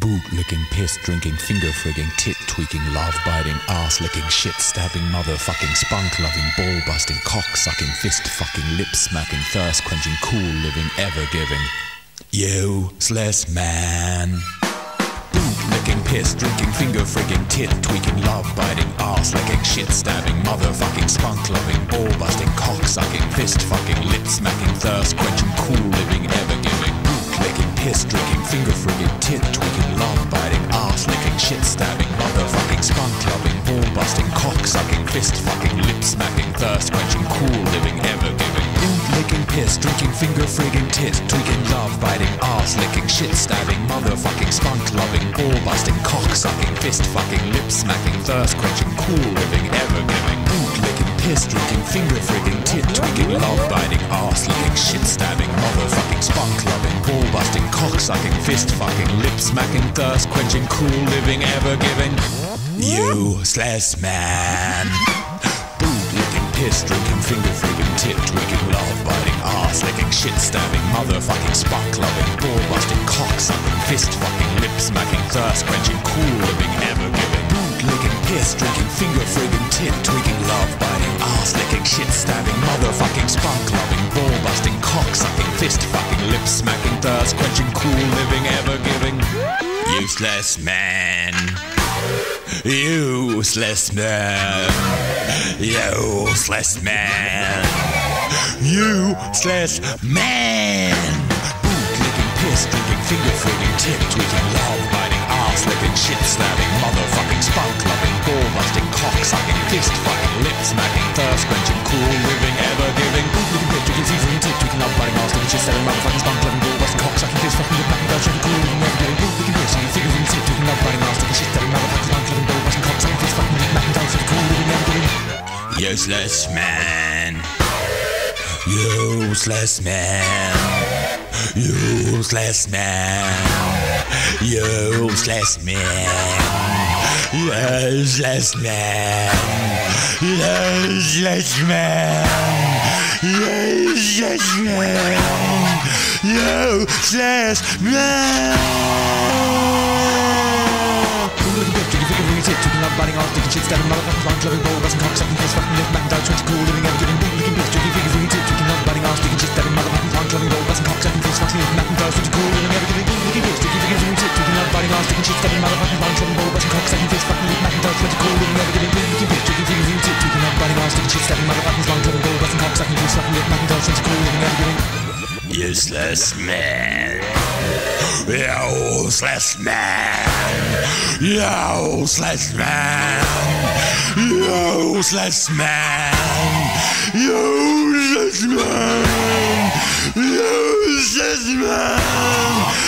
Boot licking, piss drinking, finger frigging, tit tweaking, love biting, ass licking, shit stabbing, motherfucking, spunk loving, ball busting, cock sucking, fist fucking, lip smacking, thirst quenching, cool living, ever giving. Useless man. Boot licking, piss drinking, finger frigging, tit tweaking, love biting, ass licking, shit stabbing, motherfucking, spunk loving, ball busting, cock sucking, fist fucking, lip smacking, thirst quenching, cool living, ever giving. Boot licking, piss drinking, finger frigging, tit shit-stabbing, motherfucking, spunk-clubbing, ball-busting, cock-sucking, fist-fucking, lip-smacking, thirst-quenching, cool-living, ever-giving, nude-licking, piss, drinking, finger-frigging, tit, tweaking, love-biting, ass-licking, shit-stabbing, motherfucking, spunk-loving, ball-busting, cock-sucking, fist-fucking, lip-smacking, thirst-quenching, cool-living, ever-giving, nude-licking, piss, drinking, finger-frigging, tit, tweaking, love-biting, ass-licking, fist fucking, lip smacking, thirst quenching, cool living, ever giving. Useless man. Boot licking, piss drinking, finger frigging, tit tweaking, love biting, ass licking, shit stabbing, motherfucking, spark loving, ball busting, cock sucking, fist fucking, lip smacking, thirst quenching, cool living, ever giving. Boot licking, piss drinking, finger frigging, tit tweaking, love biting, ass licking, shit stabbing, motherfucking, spunk loving, ball busting, cock sucking, fist fucking, lip smacking, thirst quenching, cool living, ever giving. Useless man. Useless man. Useless man. Useless man. Boot licking, piss drinking, finger frigging, cool, living, ever giving. Living rich, chicken season, tick, tweaking up, biting balls, taking shit, selling motherfuckers, bomb, clever, go, western cock, sucking this, fucking the back and belching, cool, living, never giving. Living rich, chicken season, tick, tweaking up, biting balls, taking shit, selling motherfuckers, bomb, clever, go, western cock, sucking this, fucking the back and belching, cool, living, never giving. Useless man. Useless man. Useless man. Useless man. Useless man. Useless man. Useless man. Useless man. Drinking talking love, biting off, taking shit, stabbing mother, fucking clubbing, ball, busting, cock, sucking, face, fucking left, back, die, twenty cool, living, ever getting big, looking bitch, drinking, figure, freaking tit, talking love, biting off, taking shit, stabbing motherfuckers, fucking flying, clubbing, ball, busting, cocks, sucking, face, fucking left, back, die, twenty cool, living, ever getting big, looking bitch, drinking, figure, freaking tit, Drinking love, biting off, taking shit, stabbing motherfuckers, fucking flying, clubbing, what you call second fist Fucking with Macintosh, what you call it Never getting clean, looking bitch Tricky things, you tip Tweaking up body wash, taking shit Stabbing motherfuckers, long driven gold Busting cock, sucking juice Fucking with Macintosh, what you call it Never getting Useless man. Useless man. Useless man. Useless man. Useless man. Useless man.